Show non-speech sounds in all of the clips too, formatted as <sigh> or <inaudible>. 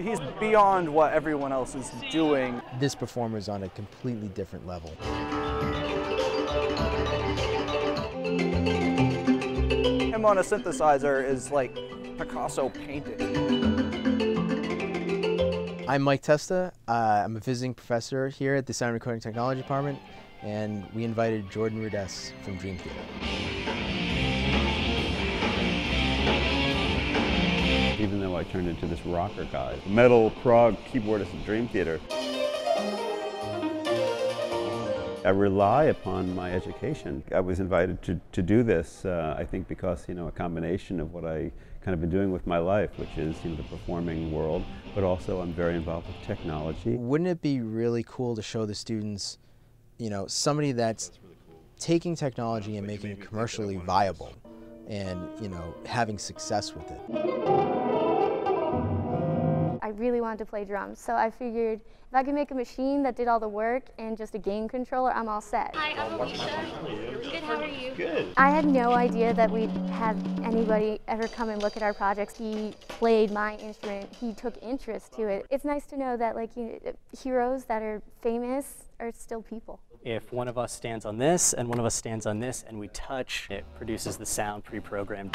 He's beyond what everyone else is doing. This performer is on a completely different level. Him on a synthesizer is like Picasso painted. I'm Mike Testa. Uh, I'm a visiting professor here at the Sound Recording Technology Department, and we invited Jordan Rudess from Dream Theater. Even though I turned into this rocker guy, metal prog keyboardist at Dream Theater. I rely upon my education. I was invited to, to do this, uh, I think because, you know, a combination of what I kind of been doing with my life, which is, you know, the performing world, but also I'm very involved with technology. Wouldn't it be really cool to show the students, you know, somebody that's taking technology and making it commercially viable and, you know, having success with it? I really wanted to play drums, so I figured if I could make a machine that did all the work and just a game controller, I'm all set. Hi, I'm Alicia. Good, how are you? Good. I had no idea that we'd have anybody ever come and look at our projects. He played my instrument. He took interest to it. It's nice to know that like you, know, heroes that are famous are still people. If one of us stands on this and one of us stands on this and we touch, it produces the sound pre-programmed.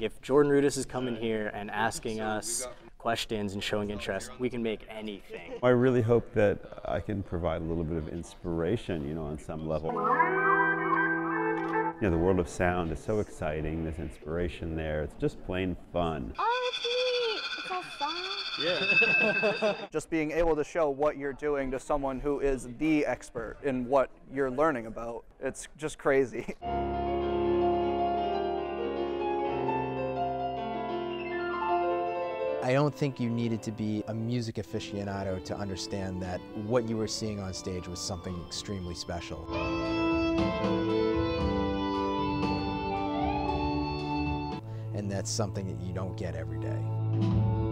If Jordan Rudess is coming here and asking us questions and showing interest, we can make anything. I really hope that I can provide a little bit of inspiration, you know, on some level. You know, the world of sound is so exciting. There's inspiration there. It's just plain fun. Oh, it's neat. It's all fun. Yeah. <laughs> Just being able to show what you're doing to someone who is the expert in what you're learning about. It's just crazy. I don't think you needed to be a music aficionado to understand that what you were seeing on stage was something extremely special. And that's something that you don't get every day.